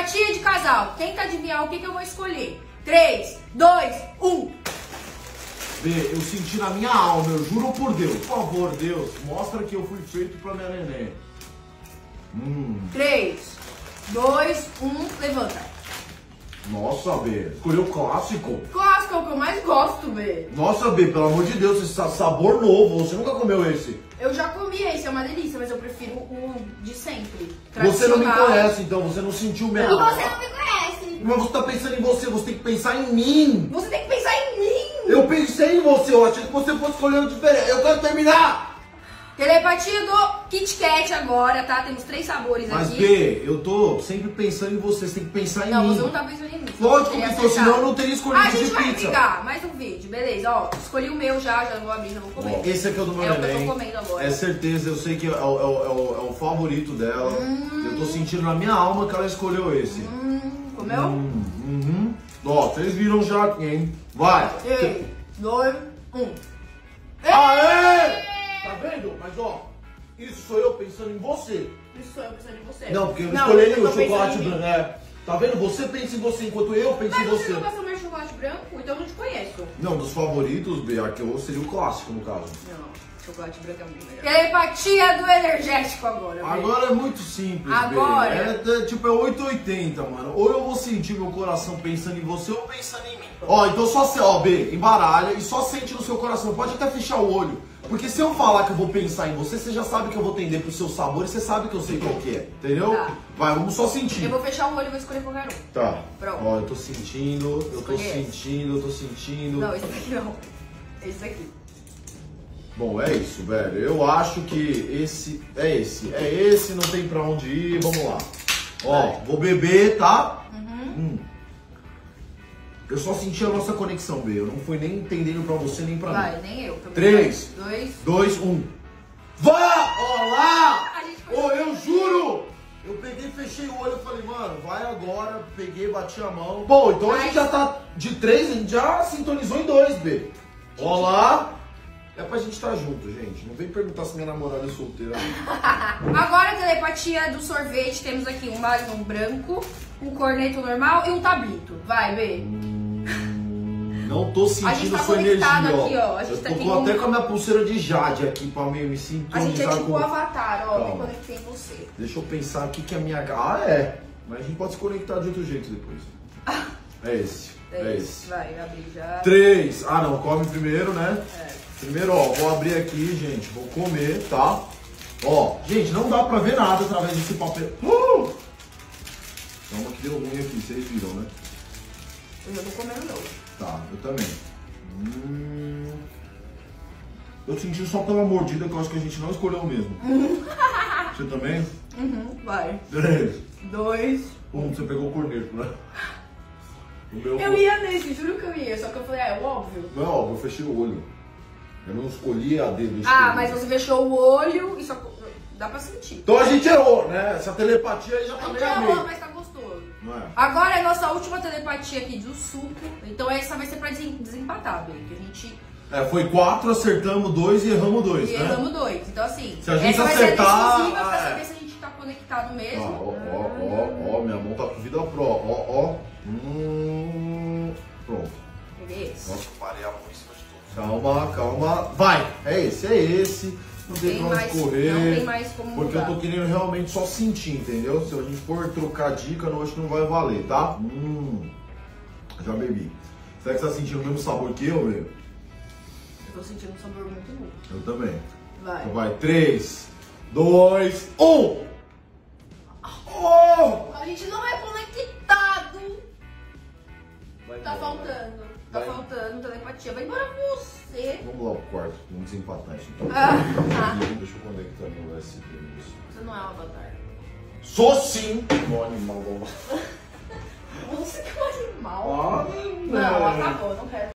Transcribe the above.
Telepatia de casal. Tenta adivinhar o que, que eu vou escolher. 3, 2, 1. B, eu senti na minha alma, eu juro por Deus. Por favor, Deus, mostra que eu fui feito pra minha neném. Hum, 3, 2, 1. Levanta. nossa, B, escolheu clássico. Clássico é o que eu mais gosto, B. Nossa, B, pelo amor de Deus, esse sa- sabor novo, você nunca comeu esse. Eu já comi esse, é uma delícia, mas eu prefiro o de sempre. Você não me conhece, então, você não sentiu E alma. você não me conhece. Mas você tá pensando em você, você tem que pensar em mim. Você tem que pensar em mim. Eu pensei em você, eu achei que você fosse escolhendo diferente. Eu quero terminar! Telepatia do Kit Kat agora, tá? Temos três sabores Mas, aqui. B, eu tô sempre pensando em você, você tem que pensar em Não, mim. você não tá pensando em mim. Lógico que tô, senão eu não teria escolhido Ah, a de gente vai pizza. brigar. Mais um vídeo, beleza. Ó, escolhi o meu já, já vou abrir, já vou comer. Ó, Esse aqui é o do meu É o que eu tô comendo agora. É certeza, eu sei que é o, é o- é o- é o favorito dela. Eu tô sentindo na minha alma que ela escolheu esse. Hum, comeu? Hum, uhum. Ó, vocês viram já aqui, hein? Vai! 3, 2, 1. Aê! Mas ó, isso sou eu pensando em você. Isso sou eu pensando em você. Não, porque eu Não, escolhi o chocolate branco. É. Tá vendo? Você pensa em você enquanto eu penso Mas em você você. não gosta mais de chocolate branco? Então eu não te conheço. Não, dos favoritos, B, aqui eu seria o clássico no caso. Não, chocolate branco é muito melhor. Telepatia do energético agora. Agora é muito simples, Agora? É, é, tipo, é 880, mano. Ou eu vou sentir meu coração pensando em você ou pensando em mim. Ó, então só se, ó, B, embaralha e só sente no seu coração. Pode até fechar o olho. Porque se eu falar que eu vou pensar em você, você já sabe que eu vou tender pro seu sabor e você sabe que eu sei qual que é. Entendeu? Tá. Vai, vamos só sentir. Eu vou fechar o olho e vou escolher qualquer um. Tá. Pronto. Ó, eu tô sentindo, eu tô esse. sentindo, eu tô sentindo. Não, esse aqui não. Esse aqui. Bom, é isso, velho. Eu acho que esse é esse. É esse, não tem pra onde ir. Vamos lá. Ó, vou beber, tá? Hum. Eu só senti a nossa conexão, B. Eu não fui nem entendendo pra você nem pra mim. Vai, nem eu. Três. Dois. Dois, um. Vá! Ó lá! A gente foi- Ô, eu juro! Eu peguei, fechei o olho e falei, mano, vai agora. Peguei, bati a mão. Bom, então a Mas- gente já tá de três, a gente já sintonizou em dois, B. Ó lá. É pra gente estar junto, gente. Não vem perguntar se minha namorada é solteira. Agora, telepatia do sorvete. Temos aqui um mais um branco, um corneto normal e um tablito. Vai, B. Hum, Não tô sentindo A gente tá sua conectado energia, aqui, ó. A gente eu tá tô aqui com- com- até com a minha pulseira de Jade aqui pra me, me A sintonizar gente é tipo com... o avatar, ó. Me Calma. conectei em você. Deixa eu pensar aqui que a minha. Ah, é. Mas a gente pode se conectar de outro jeito depois. É esse. É esse. Vai, abri já. Três. Ah, não. Come primeiro, né? É. Primeiro, ó. Vou abrir aqui, gente. Vou comer, tá? Ó. Gente, não dá pra ver nada através desse papel. Uh! Calma que deu ruim aqui. Vocês viram, né? Eu já tô comendo não. Tá. Eu também. Hum... Eu senti só pela mordida que eu acho que a gente não escolheu mesmo. Você também? Uhum, vai. Três. Dois. Um, você pegou o corneto, né? O meu Eu ia nesse, juro que eu ia. Só que eu falei, ah, é óbvio. Não, óbvio, eu fechei o olho. Eu não escolhi a dedo. Ah, mas você fechou o olho e só. Dá pra sentir. Então a gente errou, né? Essa telepatia aí já tá meio errou, meio. mas tá gostoso. É? Agora é a nossa última telepatia aqui do suco. Então essa vai ser pra desem- desempatar, bem. Que a gente É, foi quatro, acertamos dois e erramos dois, e né? erramos dois. Então assim, Se a gente essa vai acertar, ser decisiva pra é. saber se a gente tá conectado mesmo. ó, ó, ó, ó, minha mão tá com vida pro, ó, ó. Hum, Calma, calma. Vai! É esse, é esse. Não tem, Tem pra onde correr. não tem mais como Porque mudar. eu tô querendo realmente só sentir, entendeu? Se a gente for trocar dica, eu acho que não vai valer, tá? Hum, já bebi. Será que você tá sentindo o mesmo sabor que eu, meu? Eu tô sentindo um sabor muito bom. Eu também. Vai. Então vai, 3, 2, 1! Oh! A gente não é Tá faltando. Tá Vai. faltando telepatia. Vai embora você. Vamos lá pro quarto, vamos desempatar isso então. Ah. Deixa eu conectar meu USB nisso. Você não é um avatar. Sou sim! Ó, animal. Você que é um animal. Ah, Não, acabou, não quero.